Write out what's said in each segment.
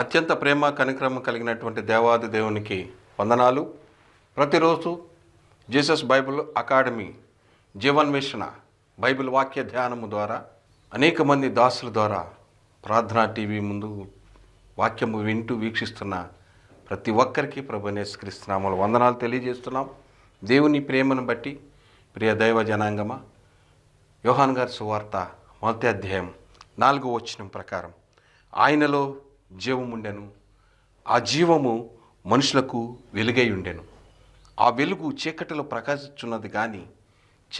అత్యంత ప్రేమ కనిక్రమం కలిగినటువంటి దేవాది దేవునికి వందనాలు. ప్రతిరోజు జీసస్ బైబిల్ అకాడమీ జీవన్వేషణ బైబిల్ వాక్య ధ్యానము ద్వారా అనేక మంది దాసుల ద్వారా ప్రార్థనా టీవీ ముందు వాక్యము వింటూ వీక్షిస్తున్న ప్రతి ఒక్కరికి ప్రభు నేస్కరిస్తున్నాము వందనాలు తెలియజేస్తున్నాం. దేవుని ప్రేమను బట్టి ప్రియ దైవ జనాంగమ యోహాన్ గారి సువార్త మొదటి అధ్యాయం నాలుగో వచనం ప్రకారం ఆయనలో జీవముండెను ఆ జీవము మనుషులకు వెలుగై ఉండెను. ఆ వెలుగు చీకటిలో ప్రకాశించున్నది కానీ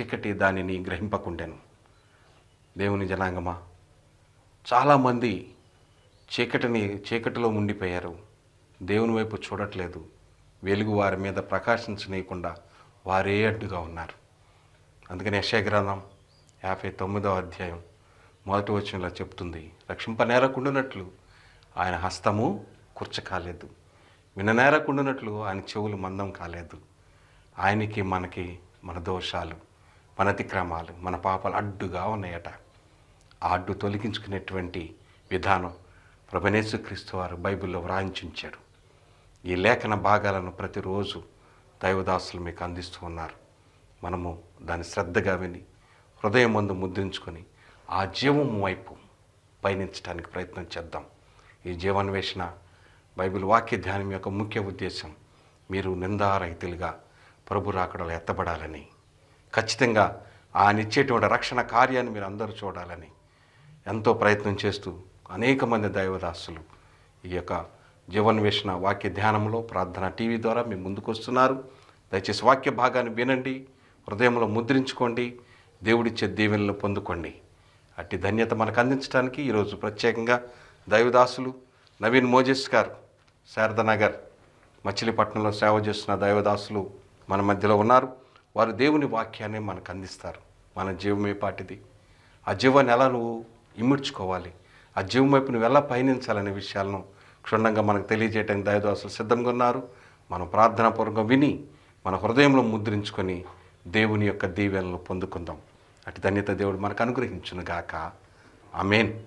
చీకటి దానిని గ్రహింపకుండెను. దేవుని జనాంగమా చాలామంది చీకటిని చీకటిలో ఉండిపోయారు. దేవుని వైపు చూడట్లేదు. వెలుగు వారి మీద ప్రకాశించనీయకుండా వారే అడ్డుగా ఉన్నారు. అందుకని యశగ్రంథం యాభై తొమ్మిదవ అధ్యాయం మొదటి వచనంలో చెప్తుంది రక్షింపనేరకుండునట్లు ఆయన హస్తము కూర్చకాలేదు. విననేరకుండానట్లు ఆయన చెవులు మందం కాలేదు. ఆయనకి మనకి మన దోషాలు మన అతిక్రమాలు మన పాపాలు అడ్డుగా ఉన్నాయట. ఆ అడ్డు తొలగించుకునేటువంటి విధానం ప్రభనేసుక్రీస్తు వారు బైబిల్లో వ్రాయించుంచాడు ఈ లేఖన భాగాలను ప్రతిరోజు దైవదాసులు మీకు అందిస్తూ ఉన్నారు. మనము దాన్ని శ్రద్ధగా విని హృదయం ముందు ముద్రించుకొని ఆ జీవం వైపు పయనించడానికి ప్రయత్నం చేద్దాం. ఈ జీవన్వేషణ బైబిల్ వాక్య ధ్యానం యొక్క ముఖ్య ఉద్దేశం మీరు నిందారహితులుగా ప్రభు రాకడలో ఎత్తబడాలని ఖచ్చితంగా ఆయన ఇచ్చేటువంటి రక్షణ కార్యాన్ని మీరు అందరూ చూడాలని ఎంతో ప్రయత్నం చేస్తూ అనేక మంది దైవదాసులు ఈ యొక్క జీవన్వేషణ వాక్య ధ్యానంలో ప్రార్థన టీవీ ద్వారా మీ ముందుకు వస్తున్నారు. దయచేసి వాక్య భాగాన్ని వినండి హృదయంలో ముద్రించుకోండి దేవుడిచ్చే దీవెనలు పొందుకోండి. అట్టి ధన్యత మనకు అందించడానికి ఈరోజు ప్రత్యేకంగా దైవదాసులు నవీన్ మోజెస్ గారు శారదనగర్ మచిలీపట్నంలో సేవ చేస్తున్న దైవదాసులు మన మధ్యలో ఉన్నారు. వారు దేవుని వాక్యాన్ని మనకు అందిస్తారు. మన జీవమే పాటిది? ఆ జీవాన్ని ఎలా నువ్వు ఇముడ్చుకోవాలి? ఆ జీవం వైపు నువ్వు ఎలా పయనించాలనే విషయాలను క్షుణ్ణంగా మనకు తెలియజేయడానికి దైవదాసులు సిద్ధంగా ఉన్నారు. మనం ప్రార్థనాపూర్వకంగా విని మన హృదయంలో ముద్రించుకొని దేవుని యొక్క దీవెనలు పొందుకుందాం. అటు ధన్యత దేవుడు మనకు అనుగ్రహించునుగాక. ఆమెన్.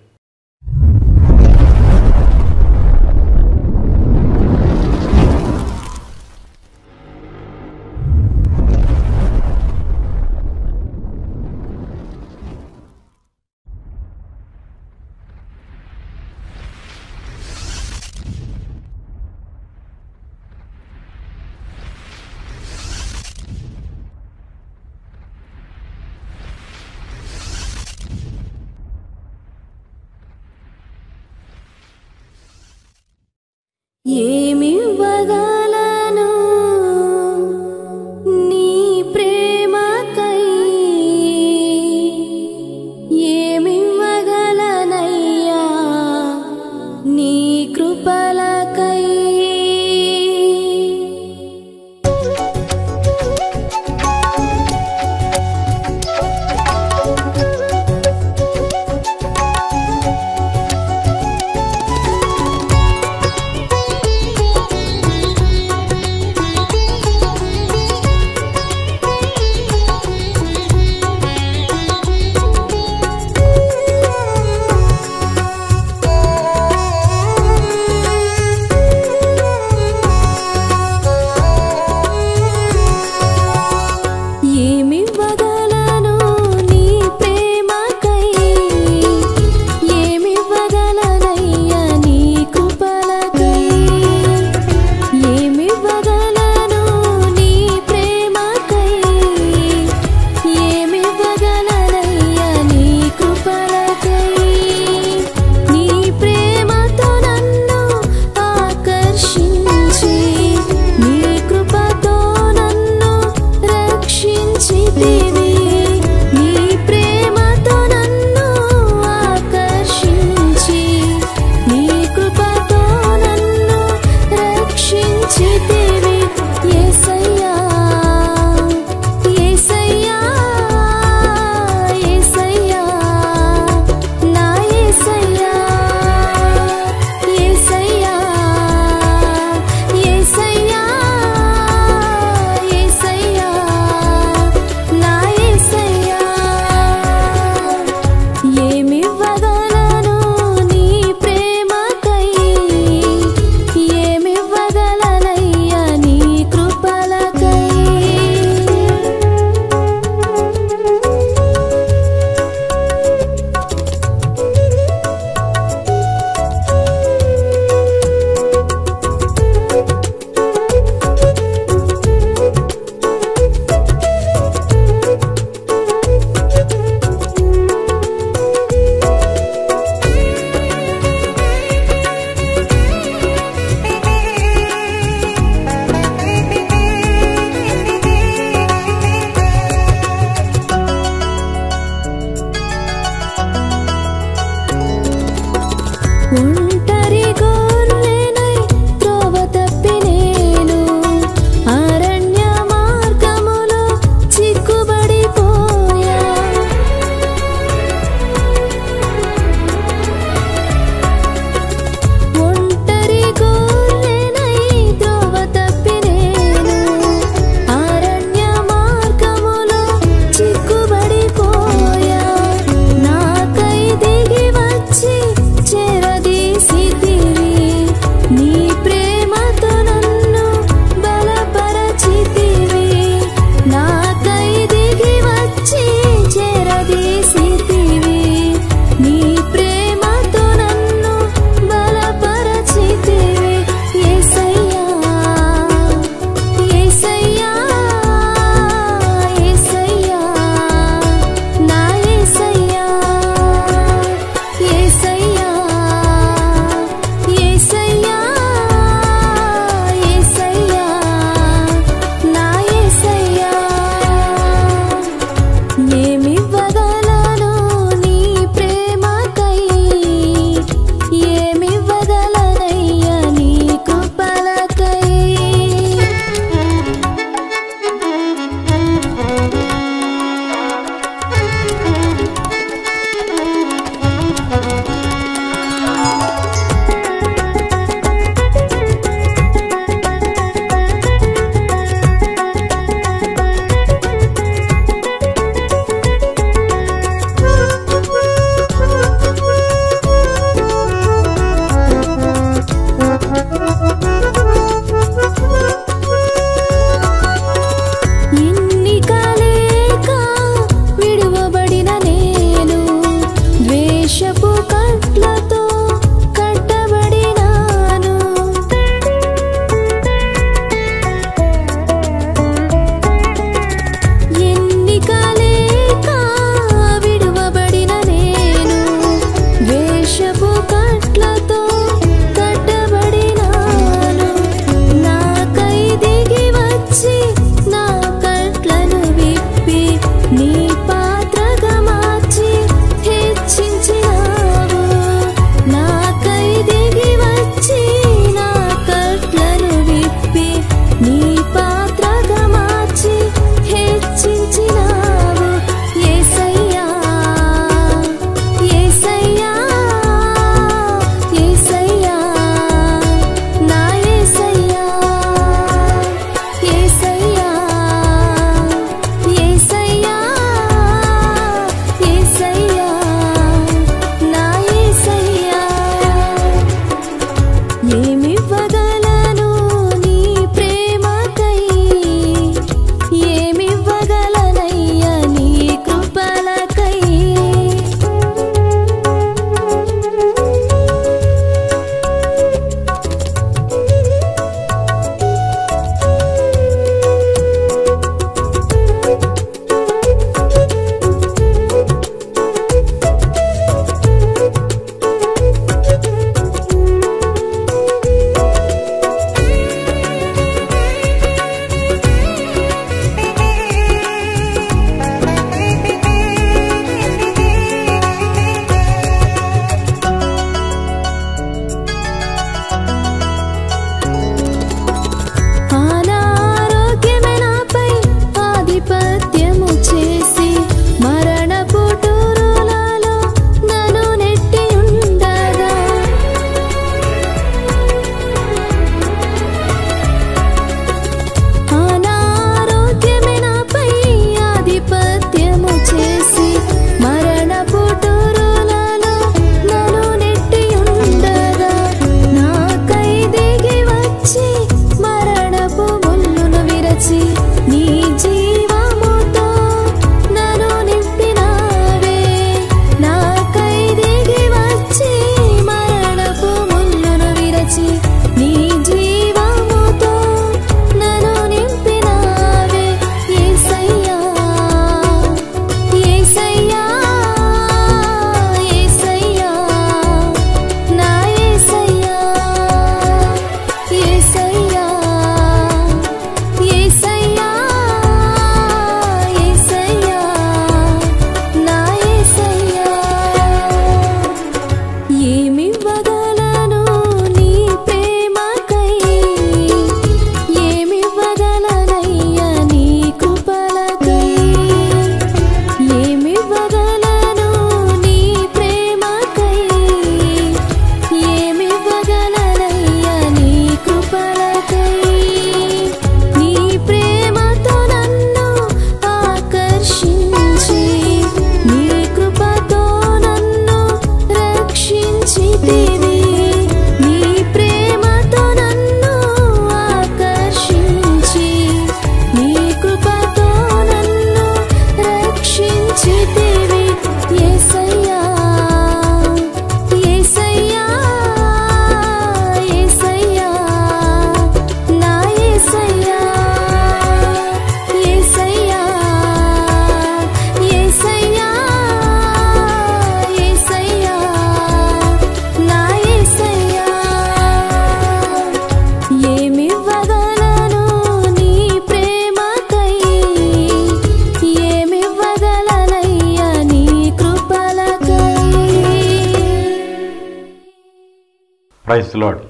ప్రైజ్ లాడ్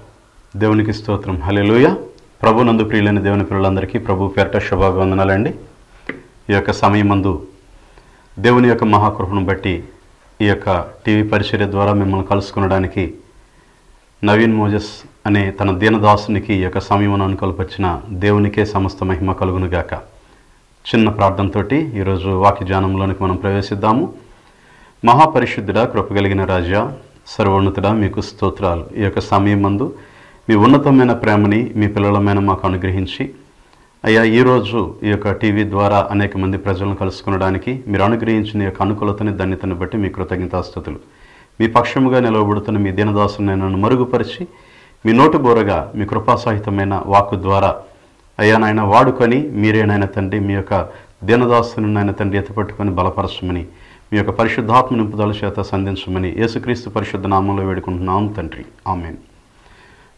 దేవునికి స్తోత్రం. హలెలుయ ప్రభు నందు ప్రియులైన దేవుని పిల్లలందరికీ ప్రభు పేరట శుభాభివందనాలండి. ఈ యొక్క సమయమందు దేవుని యొక్క మహాకృపను బట్టి ఈ యొక్క టీవీ పరిచర్య ద్వారా మిమ్మల్ని కలుసుకునడానికి నవీన్ మోజస్ అనే తన దీనదాసునికి ఈ యొక్క సమయమును అనుకల్పొచ్చిన దేవునికే సమస్త మహిమ కలుగునుగాక. చిన్న ప్రార్థనతోటి ఈరోజు వాక్యజానంలోనికి మనం ప్రవేశిద్దాము. మహాపరిశుద్ధుడ కృపగలిగిన రాజా సర్వోన్నతుడా మీకు స్తోత్రాలు. ఈ యొక్క సమయం మందు మీ ఉన్నతమైన ప్రేమని మీ పిల్లలమైన మాకు అనుగ్రహించి అయ్యా ఈరోజు ఈ యొక్క టీవీ ద్వారా అనేక మంది ప్రజలను కలుసుకునడానికి మీరు అనుగ్రహించిన ఈ యొక్క అనుకూలతని ధన్యతను బట్టి మీ కృతజ్ఞతాస్థుతులు. మీ పక్షముగా నిలవబడుతున్న మీ దీనదాసుని నన్ను మరుగుపరిచి మీ నోటు బోరగా మీ కృపాసహితమైన వాక్కు ద్వారా అయ్యా నాయన వాడుకొని మీరే నాయన తండ్రి మీ యొక్క దీనదాసుని నాయన తండ్రి ఎత్తుపట్టుకొని బలపరచమని మీ యొక్క పరిశుద్ధాత్మ నింపుదల చేత సంధించమని యేసుక్రీస్తు పరిశుద్ధ నామంలో వేడుకుంటున్నాం తండ్రి. ఆమెన్.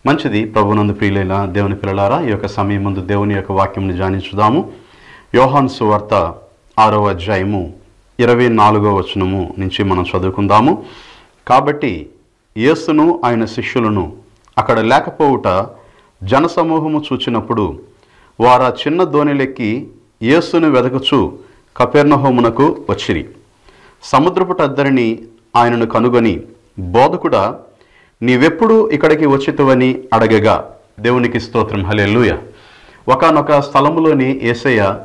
మంచిది ప్రభునందు ప్రియులైన దేవుని పిల్లలారా ఈ యొక్క సమయం ముందు దేవుని యొక్క వాక్యంని ధ్యానించుదాము. యోహాన్ సువార్త ఆరో అధ్యాయము ఇరవై నాలుగో వచనము నుంచి మనం చదువుకుందాము. కాబట్టి యేసును ఆయన శిష్యులను అక్కడ లేకపోవుట జనసమూహము చూచినప్పుడు వారా చిన్న దోణిలెక్కి యేసును వెదకుచు కపెర్ణహోమునకు వచ్చిరి. సముద్రపుటద్దరిని ఆయనను కనుగొని బోధకుడ నీవెప్పుడు ఇక్కడికి వచ్చితువని అడగగా. దేవునికి స్తోత్రం. హలెల్లుయ. ఒకనొక స్థలములోని ఏసయ్య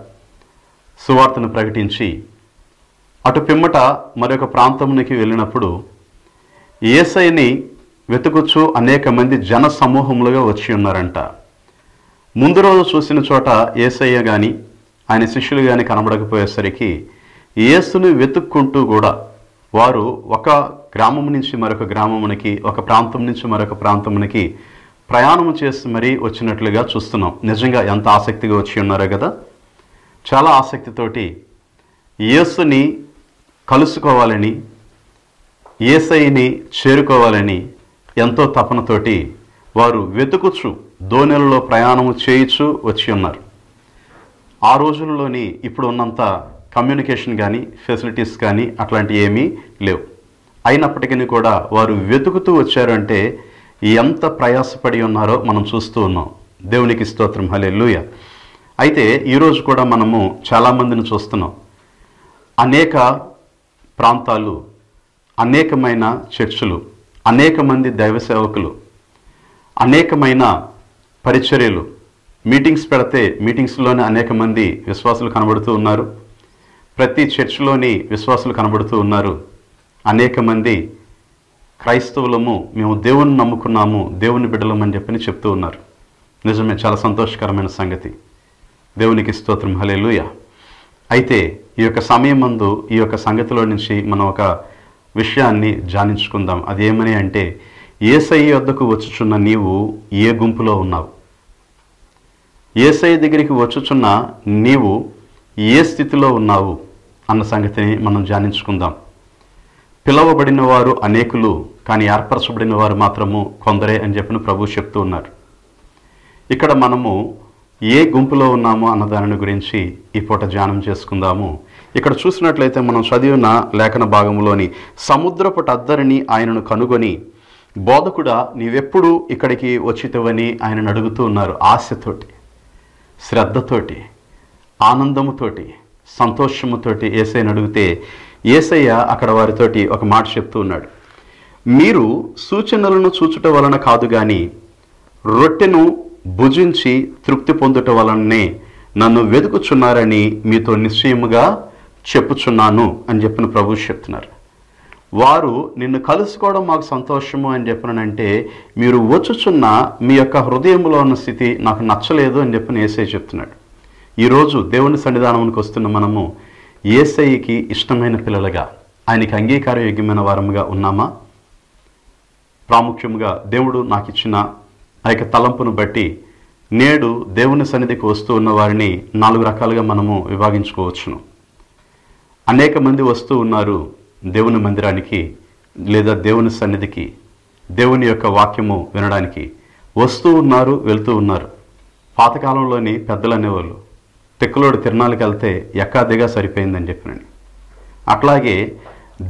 సువార్తను ప్రకటించి అటు పిమ్మట మరొక ప్రాంతమునికి వెళ్ళినప్పుడు ఏసైని వెతుకుచ్చు అనేక మంది జన సమూహములుగా వచ్చి ఉన్నారంట. ముందు రోజు చూసిన చోట ఏసయ్య కానీ ఆయన శిష్యులు కానీ కనబడకపోయేసరికి యేసుని వెతుక్కుంటూ కూడా వారు ఒక గ్రామం నుంచి మరొక గ్రామమునికి ఒక ప్రాంతం నుంచి మరొక ప్రాంతమునికి ప్రయాణం చేసి మరీ వచ్చినట్లుగా చూస్తున్నాం. నిజంగా ఎంత ఆసక్తిగా వచ్చి ఉన్నారో కదా? చాలా ఆసక్తితోటి యేసుని కలుసుకోవాలని ఏసైని చేరుకోవాలని ఎంతో తపనతోటి వారు వెతుకుచు దోణెలలో ప్రయాణము చేయుచు వచ్చి ఉన్నారు. ఆ రోజుల్లోని ఇప్పుడు ఉన్నంత కమ్యూనికేషన్ కానీ ఫెసిలిటీస్ కానీ అట్లాంటివి ఏమీ లేవు. అయినప్పటికీ కూడా వారు వెతుకుతూ వచ్చారంటే ఎంత ప్రయాసపడి ఉన్నారో మనం చూస్తూ ఉన్నాం. దేవునికి స్తోత్రం. హలే అయితే ఈరోజు కూడా మనము చాలామందిని చూస్తున్నాం. అనేక ప్రాంతాలు అనేకమైన చర్చలు అనేక మంది దైవ సేవకులు అనేకమైన పరిచర్యలు మీటింగ్స్ పెడితే మీటింగ్స్లోనే అనేక మంది విశ్వాసులు కనబడుతూ ఉన్నారు. ప్రతి చర్చిలోని విశ్వాసులు కనబడుతూ ఉన్నారు. అనేక మంది క్రైస్తవులము మేము దేవుని నమ్ముకున్నాము దేవుని బిడ్డలమని చెప్పని చెప్తూ ఉన్నారు. నిజమే చాలా సంతోషకరమైన సంగతి. దేవునికి స్తోత్రం హలేలుయ అయితే ఈ యొక్క సమయం మందు ఈ యొక్క సంగతిలో నుంచి మనం ఒక విషయాన్ని ధ్యానించుకుందాం అదేమని అంటే ఏసై వద్దకు వచ్చుచున్న నీవు ఏ గుంపులో ఉన్నావు? ఏసై దగ్గరికి వచ్చుచున్న నీవు ఏ స్థితిలో ఉన్నావు? అన్న సంగతిని మనం ధ్యానించుకుందాం పిలవబడిన వారు అనేకులు కానీ ఏర్పరచబడిన వారు మాత్రము కొందరే అని చెప్పిన ప్రభు చెప్తూ ఉన్నారు. ఇక్కడ మనము ఏ గుంపులో ఉన్నామో అన్న దానిని గురించి ఈ పూట ధ్యానం చేసుకుందాము. ఇక్కడ చూసినట్లయితే మనం చదివిన లేఖన భాగంలోని సముద్రపు అద్దరిని ఆయనను కనుగొని బోధకుడా నీవెప్పుడు ఇక్కడికి వచ్చితవని ఆయనను అడుగుతూ ఉన్నారు ఆశతోటి శ్రద్ధతోటి ఆనందముతోటి సంతోషముతోటి ఏసైని అడిగితే ఏసయ్య అక్కడ వారితోటి ఒక మాట చెప్తూ ఉన్నాడు. మీరు సూచనలను చూచుట వలన కాదు కానీ రొట్టెను భుజించి తృప్తి పొందుట వలననే నన్ను వెతుకుచున్నారని మీతో నిశ్చయముగా చెప్పుచున్నాను అని చెప్పిన ప్రభు చెప్తున్నారు. వారు నిన్ను కలుసుకోవడం మాకు సంతోషము అని చెప్పినంటే మీరు వచ్చుచున్న మీ యొక్క హృదయంలో ఉన్న స్థితి నాకు నచ్చలేదు అని చెప్పిన ఏసై చెప్తున్నాడు. ఈరోజు దేవుని సన్నిధానంకి వస్తున్న మనము ఏసైకి ఇష్టమైన పిల్లలుగా ఆయనకి అంగీకారయోగ్యమైన వారముగా ఉన్నామా? ప్రాముఖ్యంగా దేవుడు నాకు ఇచ్చిన ఆ యొక్క తలంపును బట్టి నేడు దేవుని సన్నిధికి వస్తూ ఉన్న వారిని నాలుగు రకాలుగా మనము విభాగించుకోవచ్చును. అనేక మంది వస్తూ ఉన్నారు దేవుని మందిరానికి లేదా దేవుని సన్నిధికి దేవుని యొక్క వాక్యము వినడానికి. వస్తూ ఉన్నారు వెళ్తూ ఉన్నారు. పాతకాలంలోని పెద్దలు అనేవాళ్ళు తిక్కలోడు తిరునాళ్ళకి వెళ్తే ఎక్కాదిగా సరిపోయిందని చెప్పినని. అట్లాగే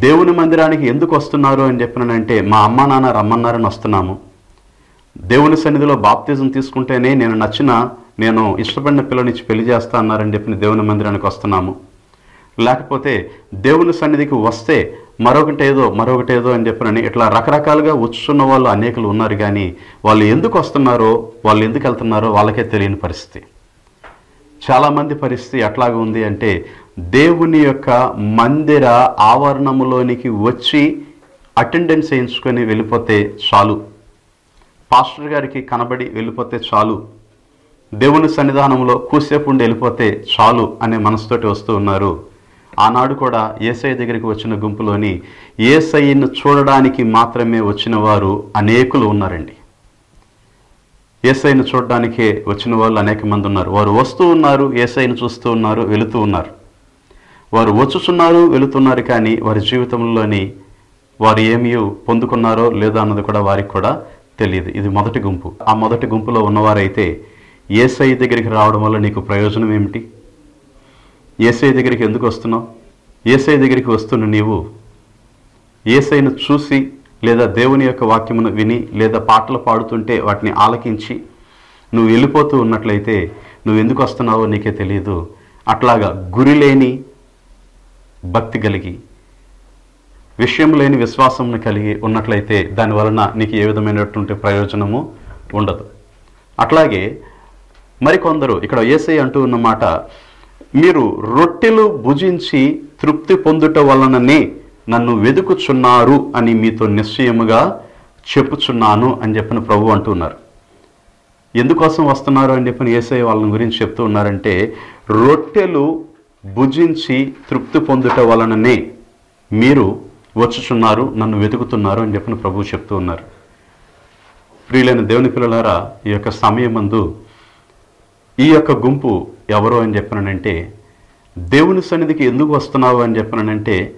దేవుని మందిరానికి ఎందుకు వస్తున్నారు అని చెప్పినానంటే మా అమ్మ నాన్న రమ్మన్నారని వస్తున్నాము. దేవుని సన్నిధిలో బాప్తిజం తీసుకుంటేనే నేను నచ్చిన నేను ఇష్టపడిన పిల్లనిచ్చి పెళ్ళి చేస్తా అన్నారని చెప్పిన దేవుని మందిరానికి వస్తున్నాము. లేకపోతే దేవుని సన్నిధికి వస్తే మరొకటి ఏదో మరొకటి ఏదో అని చెప్పినని ఇట్లా రకరకాలుగా వచ్చున్న వాళ్ళు అనేకులు ఉన్నారు కానీ వాళ్ళు ఎందుకు వస్తున్నారో వాళ్ళు ఎందుకు వెళ్తున్నారో వాళ్ళకే తెలియని పరిస్థితి. చాలామంది పరిస్థితి ఎట్లాగా ఉంది అంటే దేవుని యొక్క మందిర ఆవరణములోనికి వచ్చి అటెండెన్స్ వేయించుకొని వెళ్ళిపోతే చాలు. పాస్టర్ గారికి కనబడి వెళ్ళిపోతే చాలు. దేవుని సన్నిధానంలో కూసేపు ఉండి వెళ్ళిపోతే చాలు అనే మనసుతోటి వస్తూ ఉన్నారు. ఆనాడు కూడా ఏసఐ దగ్గరికి వచ్చిన గుంపులోని ఏసఐను చూడడానికి మాత్రమే వచ్చిన వారు అనేకులు ఉన్నారండి. ఏసైను చూడడానికే వచ్చిన వాళ్ళు అనేక మంది ఉన్నారు. వారు వస్తూ ఉన్నారు ఏసైను చూస్తూ ఉన్నారు వెళుతూ ఉన్నారు. వారు వచ్చుచున్నారు వెళుతున్నారు కానీ వారి జీవితంలోని వారు ఏమీ పొందుకున్నారో లేదో అన్నది కూడా వారికి కూడా తెలియదు. ఇది మొదటి గుంపు. ఆ మొదటి గుంపులో ఉన్నవారైతే ఏసై దగ్గరికి రావడం వల్ల నీకు ప్రయోజనం ఏమిటి? ఏసై దగ్గరికి ఎందుకు వస్తున్నావు? ఏసై దగ్గరికి వస్తున్న నీవు ఏసైను చూసి లేదా దేవుని యొక్క వాక్యమును విని లేదా పాటలు పాడుతుంటే వాటిని ఆలకించి నువ్వు వెళ్ళిపోతూ ఉన్నట్లయితే నువ్వు ఎందుకు వస్తున్నావో నీకే తెలియదు. అట్లాగా గురి లేని భక్తి కలిగి విషయం లేని విశ్వాసంను కలిగి ఉన్నట్లయితే దాని వలన నీకు ఏ విధమైనటువంటి ప్రయోజనము ఉండదు. అట్లాగే మరికొందరు ఇక్కడ ఏసై అంటూ ఉన్నమాట మీరు రొట్టెలు భుజించి తృప్తి పొందుట వలననే నన్ను వెదుకుచున్నారు అని మీతో నిశ్చయముగా చెప్పుచున్నాను అని చెప్పిన ప్రభు అంటున్నారు ఎందుకోసం వస్తున్నారు అని చెప్పిన ఏసై వాళ్ళని గురించి చెప్తూ ఉన్నారంటే రొట్టెలు భుజించి తృప్తి పొందుట వలననే మీరు వచ్చుచున్నారు నన్ను వెతుకుతున్నారు అని చెప్పిన ప్రభువు చెప్తూ ఉన్నారు. ప్రియులైన దేవుని పిల్లలారా ఈ యొక్క సమయమందు ఈ యొక్క గుంపు ఎవరో అని చెప్పినానంటే దేవుని సన్నిధికి ఎందుకు వస్తున్నావు అని చెప్పినానంటే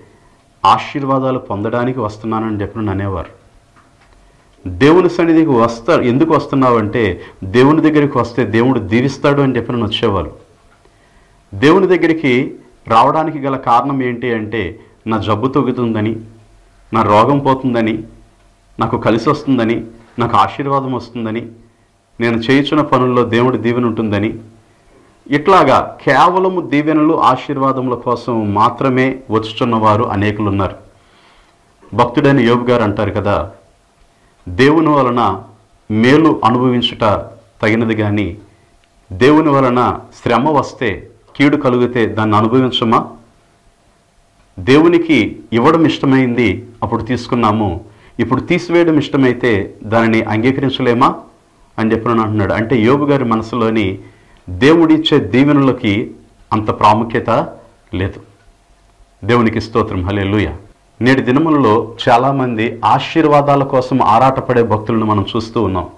ఆశీర్వాదాలు పొందడానికి వస్తున్నానని చెప్పిన అనేవారు. దేవుని సన్నిధికి వస్తా ఎందుకు వస్తున్నావు అంటే దేవుని దగ్గరికి వస్తే దేవుడు దీవిస్తాడు అని చెప్పిన వచ్చేవారు. దేవుని దగ్గరికి రావడానికి గల కారణం ఏంటి అంటే నా జబ్బు తొగుతుందని నా రోగం పోతుందని నాకు కలిసి వస్తుందని నాకు ఆశీర్వాదం వస్తుందని నేను చేయించిన పనుల్లో దేవుడి దీవెన ఉంటుందని ఇట్లాగా కేవలము దీవెనలు ఆశీర్వాదముల కోసం మాత్రమే వచ్చుచున్నవారు వారు అనేకులు ఉన్నారు భక్తుడైన యోబు గారు అంటారు కదా దేవుని వలన మేలు అనుభవించుట తగినది కానీ దేవుని వలన శ్రమ వస్తే కీడు కలిగితే దాన్ని అనుభవించమా? దేవునికి ఇవ్వడం ఇష్టమైంది అప్పుడు తీసుకున్నాము. ఇప్పుడు తీసివేయడం ఇష్టమైతే దానిని అంగీకరించలేమా? అని చెప్పిన అంటున్నాడు. అంటే యోబు గారి మనసులోని దేవుడిచ్చే దీవెనలకి అంత ప్రాముఖ్యత లేదు. దేవునికి స్తోత్రం. హలే నేటి దినములలో చాలామంది ఆశీర్వాదాల కోసం ఆరాటపడే భక్తులను మనం చూస్తూ ఉన్నాం.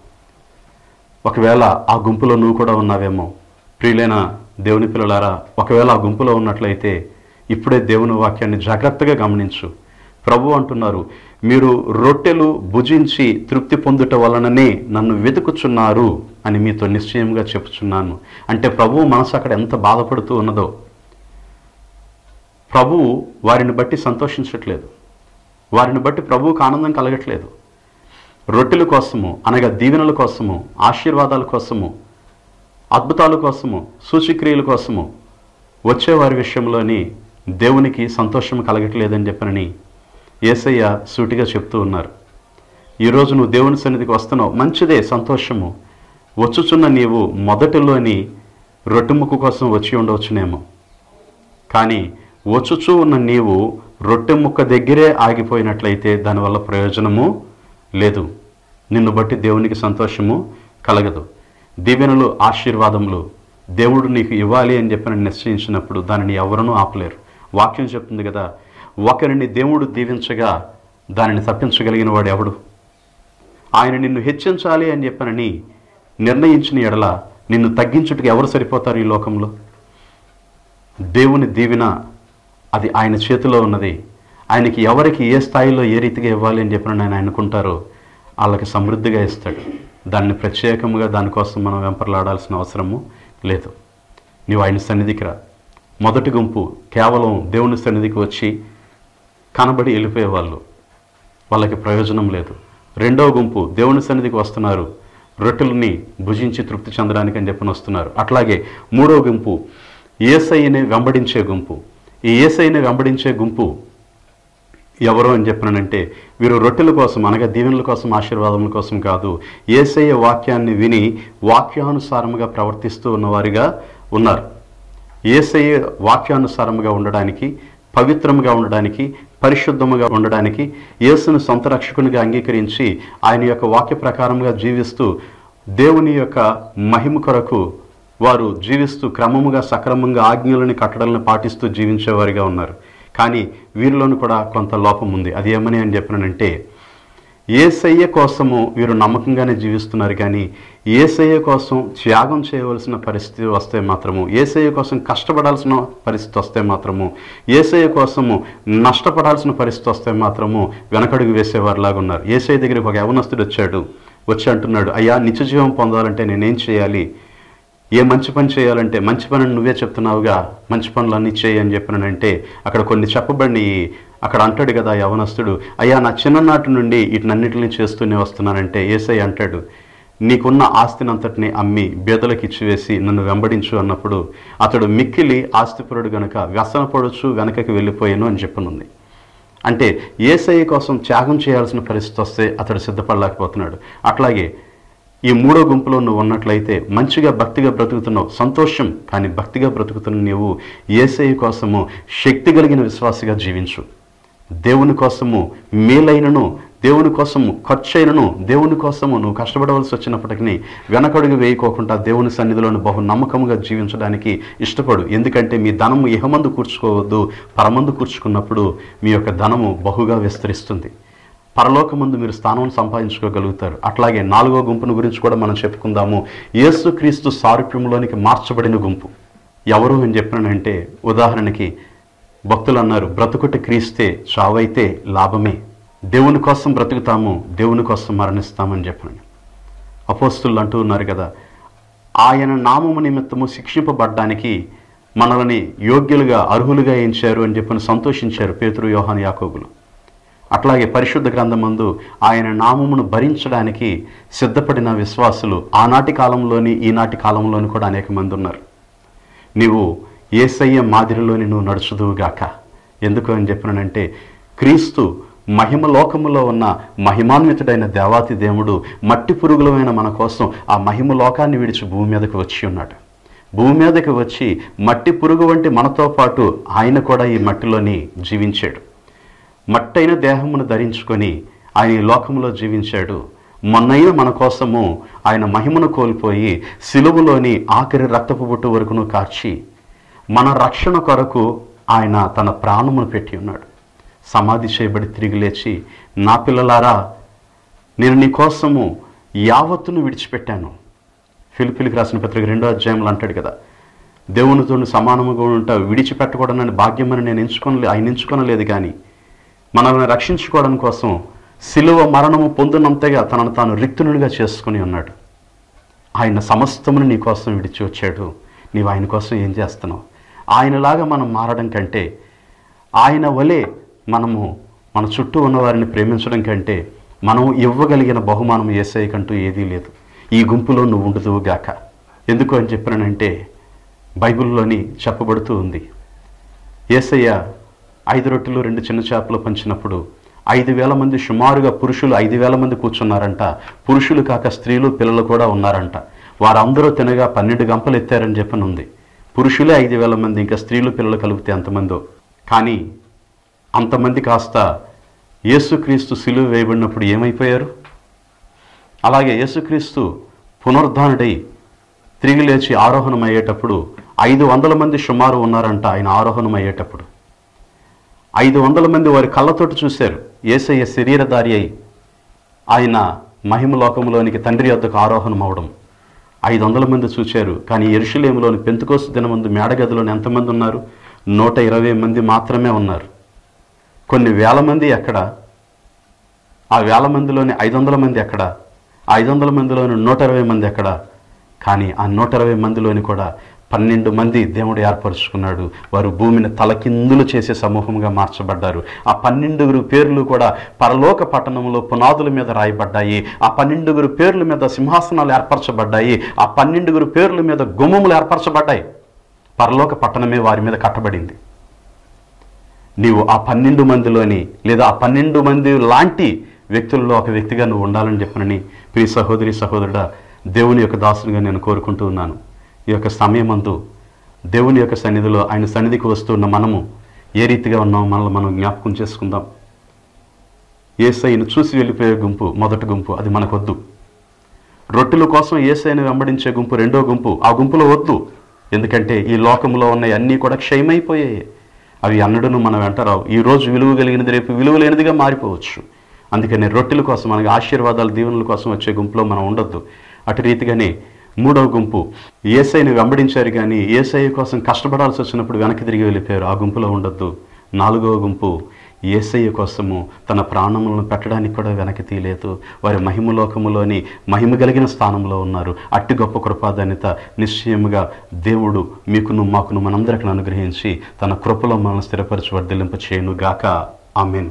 ఒకవేళ ఆ గుంపులో నువ్వు కూడా ఉన్నావేమో ప్రియులైన దేవుని పిల్లలారా ఒకవేళ ఆ గుంపులో ఉన్నట్లయితే ఇప్పుడే దేవుని వాక్యాన్ని జాగ్రత్తగా గమనించు. ప్రభు అంటున్నారు మీరు రొట్టెలు భుజించి తృప్తి పొందుట వలననే నన్ను వెతుకుచున్నారు అని మీతో నిశ్చయంగా చెప్పుచున్నాను. అంటే ప్రభువు మనసు అక్కడ ఎంత బాధపడుతూ ఉన్నదో. ప్రభువు వారిని బట్టి సంతోషించట్లేదు. వారిని బట్టి ప్రభువుకు ఆనందం కలగట్లేదు. రొట్టెల కోసము అనగా దీవెనల కోసము ఆశీర్వాదాల కోసము అద్భుతాల కోసము సూచిక్రియల కోసము వచ్చేవారి విషయంలోని దేవునికి సంతోషం కలగట్లేదని చెప్పనని ఏసయ్య సూటిగా చెప్తూ ఉన్నారు. ఈరోజు నువ్వు దేవుని సన్నిధికి వస్తున్నావు. మంచిదే సంతోషము. వచ్చుచున్న నీవు మొదటిలోని రొట్టెముక్కు కోసం వచ్చి ఉండవచ్చునేమో. కానీ వచ్చుచూ ఉన్న నీవు రొట్టె ముక్క దగ్గరే ఆగిపోయినట్లయితే దానివల్ల ప్రయోజనము లేదు. నిన్ను బట్టి దేవునికి సంతోషము కలగదు. దీవెనలు ఆశీర్వాదములు దేవుడు నీకు ఇవ్వాలి అని చెప్పి నిశ్చయించినప్పుడు దానిని ఎవరనూ ఆపలేరు. వాక్యం చెప్తుంది కదా ఒకరిని దేవుడు దీవించగా దానిని తప్పించగలిగిన వాడు ఎవడు? ఆయన నిన్ను హెచ్చించాలి అని చెప్పనని నిర్ణయించిన ఎడల నిన్ను తగ్గించుటకు ఎవరు సరిపోతారు ఈ లోకంలో? దేవుని దీవెన అది ఆయన చేతిలో ఉన్నది. ఆయనకి ఎవరికి ఏ స్థాయిలో ఏ రీతిగా ఇవ్వాలి అని చెప్పిన ఆయన అనుకుంటారో వాళ్ళకి సమృద్ధిగా ఇస్తాడు. దాన్ని ప్రత్యేకంగా దానికోసం మనం వెంపర్లాడాల్సిన అవసరము లేదు. నీవు ఆయన సన్నిధికి రా. మొదటి గుంపు కేవలం దేవుని సన్నిధికి వచ్చి కనబడి వెళ్ళిపోయేవాళ్ళు. వాళ్ళకి ప్రయోజనం లేదు. రెండో గుంపు దేవుని సన్నిధికి వస్తున్నారు. రొట్టెలని భుజించి తృప్తి చెందడానికి అని చెప్పని వస్తున్నారు. అట్లాగే మూడో గుంపు ఏసైని వెంబడించే గుంపు. ఈ ఏసైని వెంబడించే గుంపు ఎవరో అని చెప్పినానంటే వీరు రొట్టెల కోసం అనగా దీవెనల కోసం ఆశీర్వాదముల కోసం కాదు ఏసయ్య వాక్యాన్ని విని వాక్యానుసారముగా ప్రవర్తిస్తూ ఉన్నవారిగా ఉన్నారు. ఏసయ్య వాక్యానుసారముగా ఉండడానికి పవిత్రముగా ఉండడానికి పరిశుద్ధముగా ఉండడానికి యేసును సొంత రక్షకునిగా అంగీకరించి ఆయన యొక్క వాక్య ప్రకారంగా జీవిస్తూ దేవుని యొక్క మహిమ కొరకు వారు జీవిస్తూ క్రమముగా సక్రమంగా ఆజ్ఞలను కట్టడలను పాటిస్తూ జీవించేవారిగా ఉన్నారు. కానీ వీరిలోనూ కూడా కొంత లోపం ఉంది. అది ఏమని అని చెప్పినానంటే ఏసయ్య కోసము వీరు నమ్మకంగానే జీవిస్తున్నారు కానీ ఏసయ్య కోసం త్యాగం చేయవలసిన పరిస్థితి వస్తే మాత్రము ఏసయ్య కోసం కష్టపడాల్సిన పరిస్థితి వస్తే మాత్రము ఏసయ్య కోసము నష్టపడాల్సిన పరిస్థితి వస్తే మాత్రము వెనకడుగు వేసేవారిలాగా ఉన్నారు. ఏసయ్య దగ్గరికి ఒక యవనస్తుడు వచ్చాడు. వచ్చి అంటున్నాడు అయ్యా నిత్య జీవం పొందాలంటే నేనేం చేయాలి? ఏ మంచి పని చేయాలంటే మంచి పని నువ్వే చెప్తున్నావుగా మంచి పనులు అన్నీ చేయి అని చెప్పినానంటే అక్కడ కొన్ని చెప్పబడిన అక్కడ అంటాడు కదా యవనస్తుడు అయ్యా నా చిన్ననాటి నుండి వీటినన్నిటిని చేస్తూనే వస్తున్నానంటే ఏసై అంటాడు నీకున్న ఆస్తినంతటిని అమ్మి బేదలకు ఇచ్చివేసి నన్ను వెంబడించు అన్నప్పుడు అతడు మిక్కిలి ఆస్తిపరుడు గనుక వ్యసనపడొచ్చు వెనకకి వెళ్ళిపోయాను అని చెప్పనుంది. అంటే ఏసఐ కోసం త్యాగం చేయాల్సిన పరిస్థితి వస్తే అతడు సిద్ధపడలేకపోతున్నాడు. అట్లాగే ఈ మూడో గుంపులో నువ్వు ఉన్నట్లయితే మంచిగా భక్తిగా బ్రతుకుతున్నావు సంతోషం కానీ భక్తిగా బ్రతుకుతున్న నీవు ఏసఐ కోసము శక్తి కలిగిన విశ్వాసిగా జీవించు. దేవుని కోసము మేలైనను దేవుని కోసము ఖర్చైనను దేవుని కోసము నువ్వు కష్టపడవలసి వచ్చినప్పటికీ వెనకడుగు వేయకోకుండా దేవుని సన్నిధిలోని బహు నమ్మకముగా జీవించడానికి ఇష్టపడు. ఎందుకంటే మీ ధనము ఇహమందు కూర్చుకోవద్దు పరమందు కూర్చుకున్నప్పుడు మీ యొక్క ధనము బహుగా విస్తరిస్తుంది. పరలోకమందు మీరు స్థానం సంపాదించుకోగలుగుతారు. అట్లాగే నాలుగో గుంపును గురించి కూడా మనం చెప్పుకుందాము. యేసుక్రీస్తు సారూప్యంలోనికి మార్చబడిన గుంపు. ఎవరు అని చెప్పినానంటే ఉదాహరణకి భక్తులు అన్నారు బ్రతుకుట క్రీస్తే చావైతే లాభమే. దేవుని కోసం బ్రతుకుతాము దేవుని కోసం మరణిస్తామని చెప్పండి అపోస్తులు అంటూ ఉన్నారు కదా ఆయన నామము నిమిత్తము శిక్షింపబడ్డానికి మనల్ని యోగ్యులుగా అర్హులుగా ఎంచారు అని చెప్పని సంతోషించారు పేతురు యోహాన్ యాకోబులు. అట్లాగే పరిశుద్ధ గ్రంథమందు ఆయన నామమును భరించడానికి సిద్ధపడిన విశ్వాసులు ఆనాటి కాలంలోని ఈనాటి కాలంలోని కూడా అనేక మంది ఉన్నారు. నీవు ఏసయ్య మాదిరిలోని నువ్వు నడుచుదువుగాక. ఎందుకు అని చెప్పినానంటే క్రీస్తు మహిమ లోకములో ఉన్న మహిమాన్వితుడైన దేవాతి దేవుడు మట్టి పురుగులమైన మన కోసం ఆ మహిమ లోకాన్ని విడిచి భూమి మీదకు వచ్చి ఉన్నాడు. భూమి మీదకి వచ్చి మట్టి పురుగు వంటి మనతో పాటు ఆయన కూడా ఈ మట్టిలోని జీవించాడు. మట్టైన దేహమును ధరించుకొని ఆయన ఈ లోకంలో జీవించాడు. మొన్నైన మన కోసము ఆయన మహిమను కోల్పోయి సిలువలోని ఆఖరి రక్తపు బుట్టు వరకును కార్చి మన రక్షణ కొరకు ఆయన తన ప్రాణమును పెట్టి ఉన్నాడు. సమాధి చేయబడి తిరిగి లేచి నా పిల్లలారా నేను నీ కోసము యావత్తును విడిచిపెట్టాను. ఫిలిపిలికి రాసిన పత్రిక రెండో అధ్యాయంలో అంటాడు కదా దేవునితో సమానముగా ఉంటా విడిచిపెట్టకూడనని భాగ్యమని నేను ఎంచుకోనలే ఆయన ఎంచుకొనలేదు కానీ మనల్ని రక్షించుకోవడం కోసం శిలువ మరణము పొందినంతగా తనను తాను రిక్తునుడిగా చేసుకుని ఉన్నాడు. ఆయన సమస్తమును నీ కోసం విడిచి వచ్చాడు. నీవు ఆయన కోసం ఏం చేస్తున్నావు? ఆయనలాగా మనం మారడం కంటే ఆయన వలె మనము మన చుట్టూ ఉన్న వారిని ప్రేమించడం కంటే మనం ఇవ్వగలిగిన బహుమానం ఏసఐ కంటూ ఏదీ లేదు. ఈ గుంపులో నువ్వు ఉండదువు గాక. ఎందుకు అని చెప్పినానంటే బైబిల్లోని చెప్పబడుతూ ఉంది. ఏసయ్య ఐదు రొట్టెలు రెండు చిన్న చేపలు పంచినప్పుడు ఐదు వేల మంది సుమారుగా పురుషులు ఐదు వేల మంది కూర్చున్నారంట. పురుషులు కాక స్త్రీలు పిల్లలు కూడా ఉన్నారంట. వారందరూ తినగా పన్నెండు గంపలు ఎత్తారని చెప్పనుంది. పురుషులే ఐదు వేల మంది ఇంకా స్త్రీలు పిల్లలు కలిపితే ఎంతమందో. కానీ అంతమంది కాస్త యేసుక్రీస్తు సిలువ వేయబడినప్పుడు ఏమైపోయారు? అలాగే యేసుక్రీస్తు పునరుద్ధానుడై తిరిగి లేచి ఆరోహణమయ్యేటప్పుడు ఐదు వందల మంది సుమారు ఉన్నారంట ఆయన ఆరోహణం అయ్యేటప్పుడు ఐదు వందల మంది వారి కళ్ళతోటి చూశారు. ఏసయ్య శరీరధారి అయి ఆయన మహిమ లోకంలోనికి తండ్రి వద్దకు ఆరోహణం అవడం ఐదు వందల మంది చూశారు కానీ ఎరుషులేములోని పెంతుకోసు దినమందు మేడగదిలోని ఎంతమంది ఉన్నారు? నూట ఇరవై మంది మాత్రమే ఉన్నారు. కొన్ని వేల మంది ఎక్కడ? ఆ వేల మందిలోని ఐదు వందల మంది ఎక్కడ? ఐదు వందల మందిలోని నూట ఇరవై మంది ఎక్కడ? కానీ ఆ నూట ఇరవై మందిలోని కూడా పన్నెండు మంది దేవుడు ఏర్పరుచుకున్నాడు. వారు భూమిని తలకిందులు చేసే సమూహంగా మార్చబడ్డారు. ఆ పన్నెండుగురు పేర్లు కూడా పరలోక పట్టణంలో పునాదుల మీద రాయబడ్డాయి. ఆ పన్నెండుగురు పేర్ల మీద సింహాసనాలు ఏర్పరచబడ్డాయి. ఆ పన్నెండుగురు పేర్ల మీద గుమ్మములు ఏర్పరచబడ్డాయి. పరలోక పట్టణమే వారి మీద కట్టబడింది. నీవు ఆ పన్నెండు మందిలోని లేదా ఆ పన్నెండు మంది లాంటి వ్యక్తుల్లో ఒక వ్యక్తిగా నువ్వు ఉండాలని చెప్పనని. ప్రియ సహోదరి సహోదరుడా దేవుని యొక్క దాసునిగా నేను కోరుకుంటూ ఉన్నాను. ఈ యొక్క సమయమందు దేవుని యొక్క సన్నిధిలో ఆయన సన్నిధికి వస్తున్న మనము ఏ రీతిగా ఉన్నామో మనల్ని మనం జ్ఞాపకం చేసుకుందాం. ఏసైను చూసి వెళ్ళిపోయే గుంపు మొదటి గుంపు అది మనకొద్దు. రొట్టెల కోసం ఏసైను వెంబడించే గుంపు రెండో గుంపు ఆ గుంపులో వద్దు. ఎందుకంటే ఈ లోకంలో ఉన్న అన్నీ కూడా క్షయమైపోయాయి. అవి అన్నడును మనం వెంటరావు ఈ రోజు విలువ కలిగినది రేపు విలువ లేనిదిగా మారిపోవచ్చు. అందుకని రొట్టెల కోసం మనకి ఆశీర్వాదాలు దీవెనల కోసం వచ్చే గుంపులో మనం ఉండొద్దు. అటు రీతిగానే మూడవ గుంపు. ఏసైని వెంబడించారు కానీ ఏసఐ కోసం కష్టపడాల్సి వచ్చినప్పుడు వెనక్కి తిరిగి వెళ్ళిపోయారు. ఆ గుంపులో ఉండొద్దు. నాలుగవ గుంపు. ఏసయ్య కోసము తన ప్రాణములను పెట్టడానికి కూడా వెనక్కి తీయలేదు. వారి మహిమలోకములోని మహిమ కలిగిన స్థానంలో ఉన్నారు. అట్టి గొప్ప కృపాధాన్యత నిశ్చయముగా దేవుడు మీకును మాకును మనందరికి అనుగ్రహించి తన కృపలో మనల్ని స్థిరపరచి వర్ధిల్లింప చేయను గాక ఆమెన్.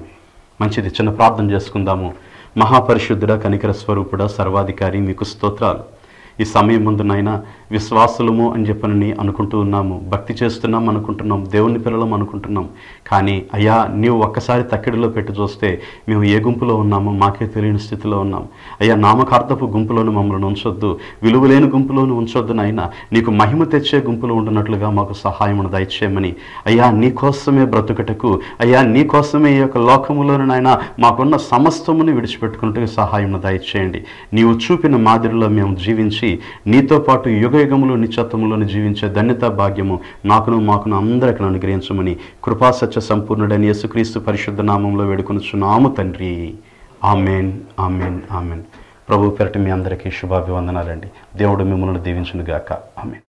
మంచిది. చిన్న ప్రార్థన చేసుకుందాము. మహాపరిశుద్ధుడ కనికర స్వరూపుడ సర్వాధికారి మీకు స్తోత్రాలు. ఈ సమయం ముందు నాయన విశ్వాసులము అని చెప్పనని అనుకుంటూ ఉన్నాము. భక్తి చేస్తున్నాం అనుకుంటున్నాం. దేవుని పిల్లలం అనుకుంటున్నాం. కానీ అయ్యా నీవు ఒక్కసారి తక్కిడిలో పెట్టి చూస్తే మేము ఏ గుంపులో ఉన్నామో మాకే తెలియని స్థితిలో ఉన్నాం. అయ్యా నామకార్థపు గుంపులోను మమ్మల్ని ఉంచొద్దు. విలువలేని గుంపులోను ఉంచొద్దు నాయన. నీకు మహిమ తెచ్చే గుంపులో ఉండున్నట్లుగా మాకు సహాయం దయచేయమని. అయ్యా నీ కోసమే బ్రతుకటకు అయ్యా నీ కోసమే ఈ యొక్క లోకములోని నాయన మాకున్న సమస్తముని విడిచిపెట్టుకున్నట్టుగా సహాయమును దయచేయండి. నీవు చూపిన మాదిరిలో మేము జీవించి నీతో పాటు యుగ యుగములు నిశ్చత్వములను జీవించే ధన్యత భాగ్యము నాకును మాకును అందరికి అనుగ్రహించమని కృపాసత్య సంపూర్ణుడని యేసుక్రీస్తు పరిశుద్ధ నామంలో వేడుకొనుచున్నాము తండ్రి. Amen amen amen. ప్రభు పెరటి మీ అందరికీ శుభాభివందనాలండి. దేవుడు మిమ్మల్ని దీవించునుగాక. ఆమెన్.